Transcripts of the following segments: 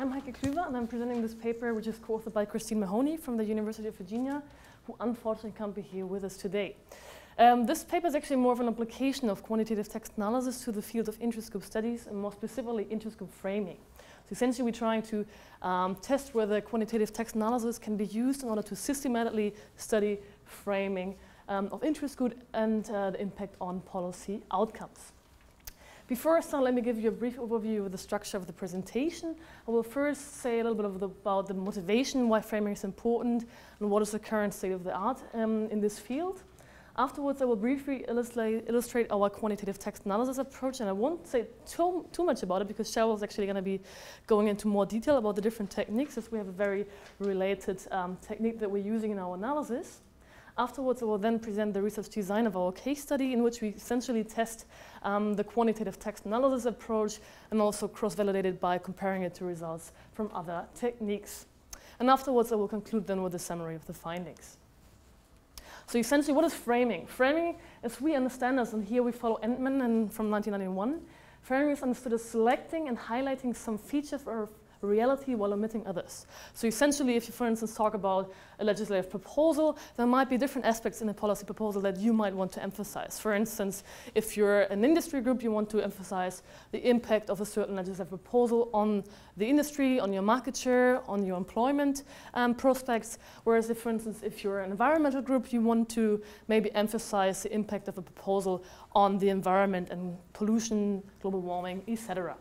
I'm Heike Klüver, and I'm presenting this paper, which is co-authored by Christine Mahoney from the University of Virginia, who unfortunately can't be here with us today. Um, this paper is actually more of an application of quantitative text analysis to the field of interest group studies, and more specifically interest group framing. So essentially, we're trying to um, test whether quantitative text analysis can be used in order to systematically study framing um, of interest group and uh, the impact on policy outcomes. Before I start, let me give you a brief overview of the structure of the presentation. I will first say a little bit the, about the motivation, why framing is important, and what is the current state of the art um, in this field. Afterwards, I will briefly illustrate, illustrate, our quantitative text analysis approach, and I won't say too, too much about it because Cheryl is actually going to be going into more detail about the different techniques, as we have a very related um, technique that we're using in our analysis. Afterwards, I will then present the research design of our case study in which we essentially test um, the quantitative text analysis approach and also cross-validate it by comparing it to results from other techniques. And afterwards, I will conclude then with a summary of the findings. So essentially, what is framing? Framing, as we understand us, and here we follow Entman and from 1991, framing is understood as selecting and highlighting some features or reality while omitting others. So essentially, if you, for instance, talk about a legislative proposal, there might be different aspects in a policy proposal that you might want to emphasize. For instance, if you're an industry group, you want to emphasize the impact of a certain legislative proposal on the industry, on your market share, on your employment um, prospects. Whereas if, for instance, if you're an environmental group, you want to maybe emphasize the impact of a proposal on the environment and pollution, global warming, etc.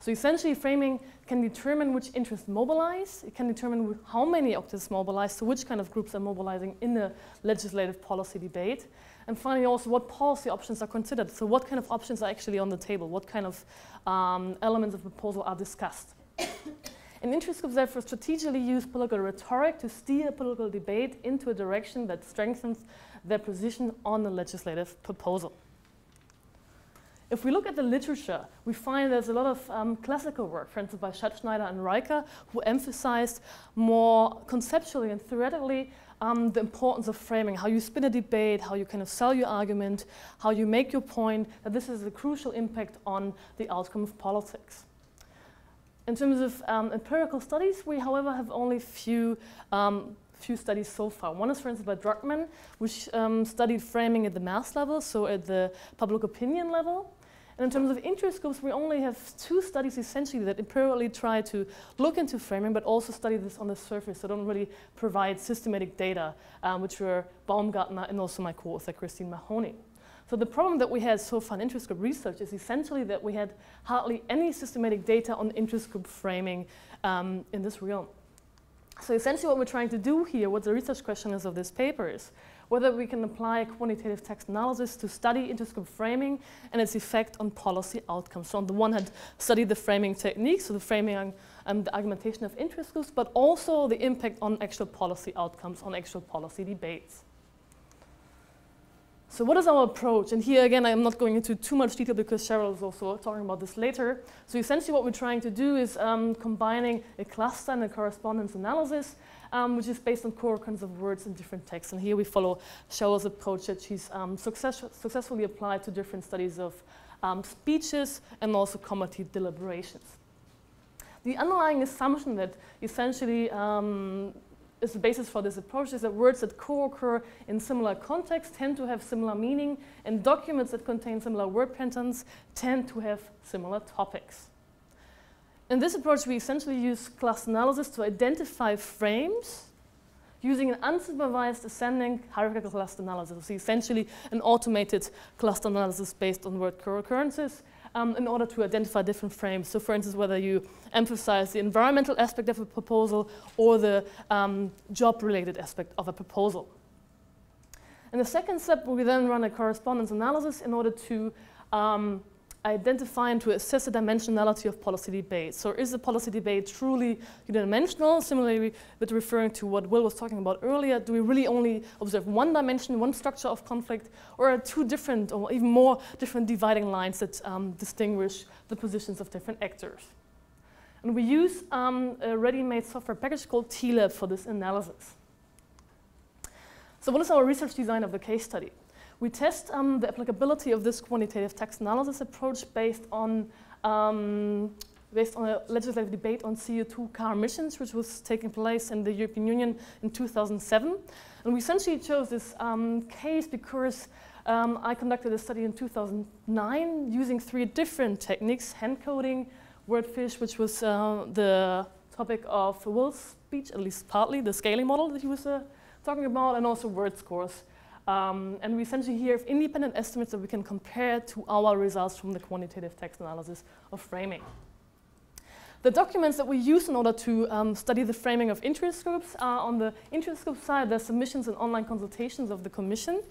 So essentially, framing can determine which interests mobilize. It can determine how many interests mobilize, so which kind of groups are mobilizing in the legislative policy debate. And finally, also what policy options are considered. So what kind of options are actually on the table? What kind of um, elements of proposal are discussed? and interest groups therefore strategically use political rhetoric to steer political debate into a direction that strengthens their position on the legislative proposal. If we look at the literature, we find there's a lot of um, classical work, for instance, by Schattschneider and Riker, who emphasized more conceptually and theoretically um, the importance of framing, how you spin a debate, how you kind of sell your argument, how you make your point, that this is a crucial impact on the outcome of politics. In terms of um, empirical studies, we, however, have only few um, few studies so far. One is, for instance, by Druckman, which um, studied framing at the mass level, so at the public opinion level. And in terms of interest groups, we only have two studies essentially that empirically try to look into framing, but also study this on the surface, so don't really provide systematic data, um, which were Baumgartner and also my co-author, Christine Mahoney. So the problem that we had so far in interest group research is essentially that we had hardly any systematic data on interest group framing um, in this realm. So essentially what we're trying to do here, what the research question is of this paper is, whether we can apply quantitative text analysis to study interest group framing and its effect on policy outcomes. So on the one hand, study the framing techniques, so the framing and um, the argumentation of interest groups, but also the impact on actual policy outcomes, on actual policy debates. So what is our approach? And here again, I'm not going into too much detail because Cheryl is also talking about this later. So essentially what we're trying to do is um, combining a cluster and a correspondence analysis, um, which is based on co-occurrence of words in different texts. And here we follow Cheryl's approach that she's um, success successfully applied to different studies of um, speeches and also committee deliberations. The underlying assumption that essentially um, is the basis for this approach is that words that co-occur in similar contexts tend to have similar meaning, and documents that contain similar word patterns tend to have similar topics. In this approach, we essentially use cluster analysis to identify frames using an unsupervised ascending hierarchical cluster analysis, so essentially an automated cluster analysis based on word co-occurrences um, in order to identify different frames. So for instance, whether you emphasize the environmental aspect of a proposal or the um, job-related aspect of a proposal. In the second step, we then run a correspondence analysis in order to um, identify and to assess the dimensionality of policy debate. So is the policy debate truly unidimensional? Similarly, with referring to what Will was talking about earlier, do we really only observe one dimension, one structure of conflict, or are two different or even more different dividing lines that um, distinguish the positions of different actors? And we use um, a ready-made software package called TLAB for this analysis. So what is our research design of the case study? We test um, the applicability of this quantitative text analysis approach based on um, based on a legislative debate on CO2 car emissions, which was taking place in the European Union in 2007. And we essentially chose this um, case because um, I conducted a study in 2009 using three different techniques, hand coding, wordfish, which was uh, the topic of Will's speech, at least partly, the scaling model that he was uh, talking about, and also word scores. Um, and we essentially here have independent estimates that we can compare to our results from the quantitative text analysis of framing. The documents that we use in order to um, study the framing of interest groups are on the interest group side, the submissions and online consultations of the Commission.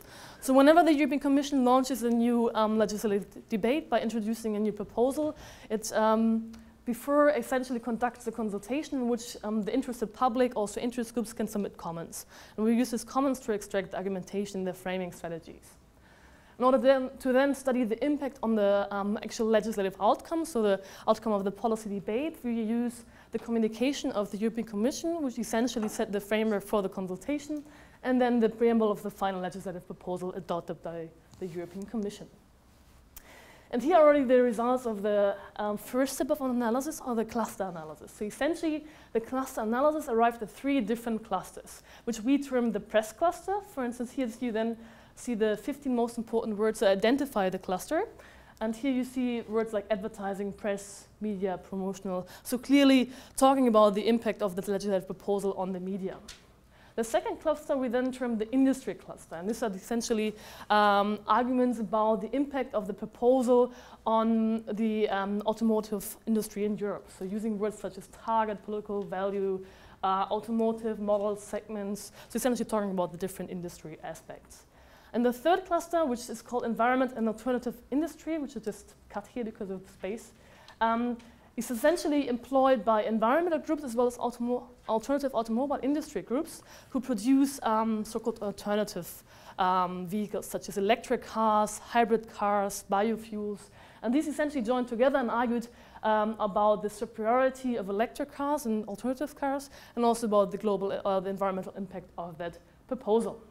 So whenever the European Commission launches a new um, legislative debate by introducing a new proposal, it um, before essentially conducts a consultation in which um, the interested public, also interest groups, can submit comments. And we use these comments to extract argumentation in the framing strategies. In order then to then study the impact on the um, actual legislative outcome, so the outcome of the policy debate, we use the communication of the European Commission, which essentially set the framework for the consultation, and then the preamble of the final legislative proposal adopted by the European Commission. And here are already the results of the um, first step of analysis or the cluster analysis. So essentially, the cluster analysis arrived at three different clusters, which we term the press cluster. For instance, here you then see the 15 most important words that identify the cluster. And here you see words like advertising, press, media, promotional. So clearly talking about the impact of this legislative proposal on the media. The second cluster we then term the industry cluster. And these are essentially um, arguments about the impact of the proposal on the um, automotive industry in Europe. So using words such as target, political value, uh, automotive model segments. So essentially talking about the different industry aspects. And the third cluster, which is called environment and alternative industry, which is just cut here because of space, um, is essentially employed by environmental groups as well as automo alternative automobile industry groups who produce um, so-called alternative um, vehicles such as electric cars, hybrid cars, biofuels. And these essentially joined together and argued um, about the superiority of electric cars and alternative cars and also about the global uh, the environmental impact of that proposal.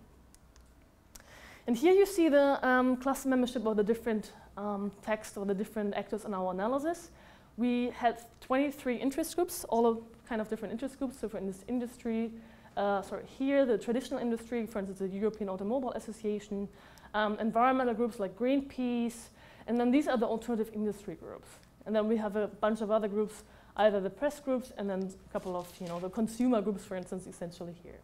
And here you see the um, cluster membership of the different um, text or the different actors in our analysis. We had 23 interest groups, all of kind of different interest groups. So for instance, industry, uh, sorry, here the traditional industry, for instance, the European Automobile Association, um, environmental groups like Greenpeace, and then these are the alternative industry groups. And then we have a bunch of other groups, either the press groups and then a couple of, you know, the consumer groups, for instance, essentially here.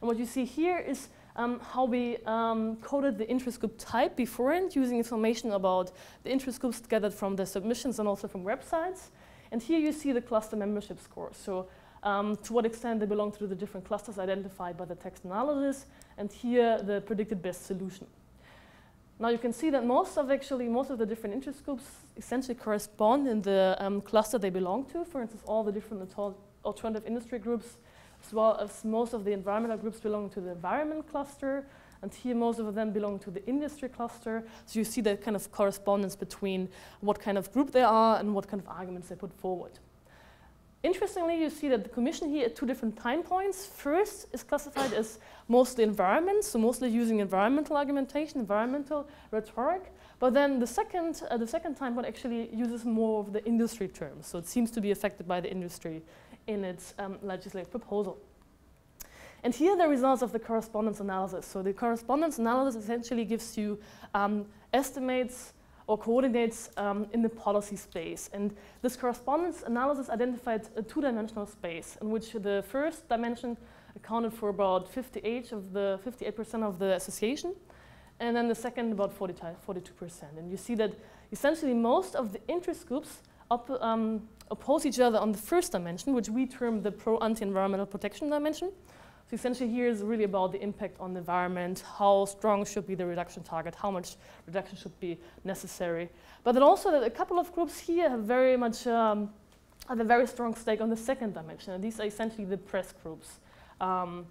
And what you see here is um, how we um, coded the interest group type beforehand using information about the interest groups gathered from the submissions and also from websites. And here you see the cluster membership score. So um, to what extent they belong to the different clusters identified by the text analysis, and here the predicted best solution. Now you can see that most of actually most of the different interest groups essentially correspond in the um, cluster they belong to. For instance, all the different alternative industry groups as well as most of the environmental groups belong to the environment cluster, and here most of them belong to the industry cluster. So you see the kind of correspondence between what kind of group they are and what kind of arguments they put forward. Interestingly, you see that the Commission here at two different time points. First is classified as mostly environment, so mostly using environmental argumentation, environmental rhetoric. But then the second, uh, the second time point actually uses more of the industry terms. So it seems to be affected by the industry in its um, legislative proposal. And here are the results of the correspondence analysis. So the correspondence analysis essentially gives you um, estimates or coordinates um, in the policy space. And this correspondence analysis identified a two-dimensional space in which the first dimension accounted for about 58 of the 58% of the association, and then the second about 42%. And you see that essentially most of the interest groups um, oppose each other on the first dimension, which we term the pro-anti-environmental protection dimension. So essentially here is really about the impact on the environment, how strong should be the reduction target, how much reduction should be necessary. But then also that a couple of groups here have very much um, have a very strong stake on the second dimension, and these are essentially the press groups um,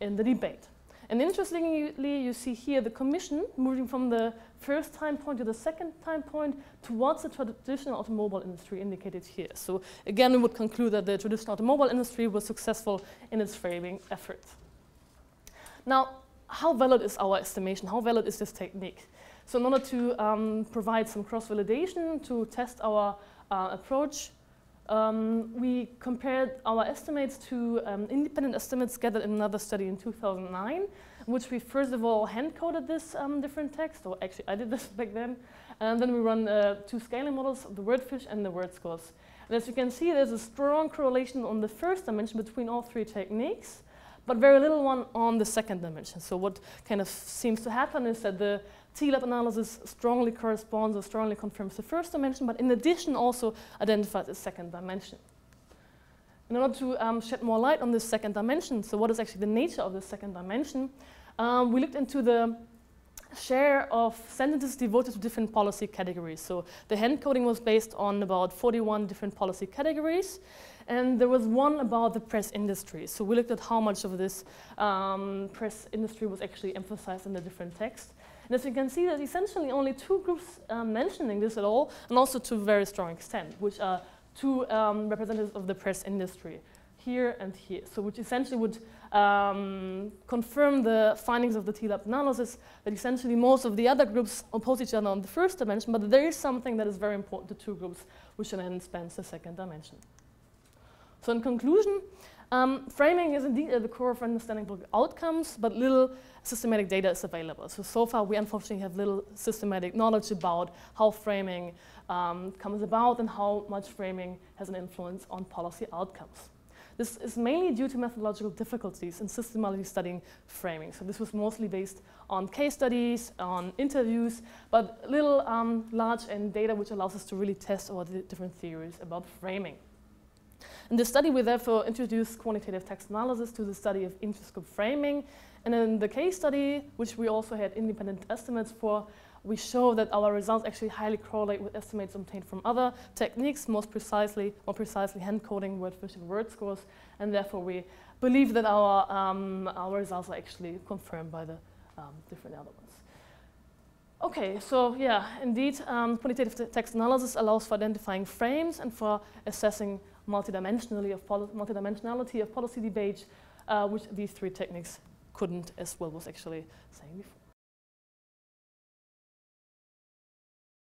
in the debate. And interestingly, you see here the Commission moving from the first time point to the second time point towards the traditional automobile industry indicated here. So again, we would conclude that the traditional automobile industry was successful in its framing efforts. Now, how valid is our estimation? How valid is this technique? So in order to um, provide some cross-validation to test our uh, approach, um, we compared our estimates to um, independent estimates gathered in another study in 2009, in which we first of all hand-coded this um, different text, or actually I did this back then, and then we run uh, two scaling models the word fish and the word scores. And as you can see, there's a strong correlation on the first dimension between all three techniques, but very little one on the second dimension. So what kind of seems to happen is that the TLAB analysis strongly corresponds or strongly confirms the first dimension, but in addition also identifies a second dimension. In order to um, shed more light on this second dimension, so what is actually the nature of this second dimension, um, we looked into the share of sentences devoted to different policy categories. So the hand coding was based on about 41 different policy categories. And there was one about the press industry. So we looked at how much of this um, press industry was actually emphasized in the different texts. And as you can see, there's essentially only two groups um, mentioning this at all, and also to a very strong extent, which are two um, representatives of the press industry, here and here. So which essentially would um, confirm the findings of the TLAB analysis, that essentially most of the other groups oppose each other on the first dimension, but there is something that is very important to two groups, which then spans the second dimension. So in conclusion, um, framing is indeed at the core of understanding political outcomes, but little systematic data is available. So, so far we unfortunately have little systematic knowledge about how framing um, comes about and how much framing has an influence on policy outcomes. This is mainly due to methodological difficulties in systematically studying framing. So this was mostly based on case studies, on interviews, but little um, large and data which allows us to really test all the different theories about framing. In this study, we therefore introduced quantitative text analysis to the study of interest group framing. And in the case study, which we also had independent estimates for, we show that our results actually highly correlate with estimates obtained from other techniques, most precisely, more precisely hand coding, word fishing, word scores, and therefore we believe that our, um, our results are actually confirmed by the um, different ones. Okay, so yeah, indeed, um, quantitative text analysis allows for identifying frames and for assessing multidimensionally of multidimensionality of policy debate, uh, which these three techniques couldn't, as Will was actually saying before.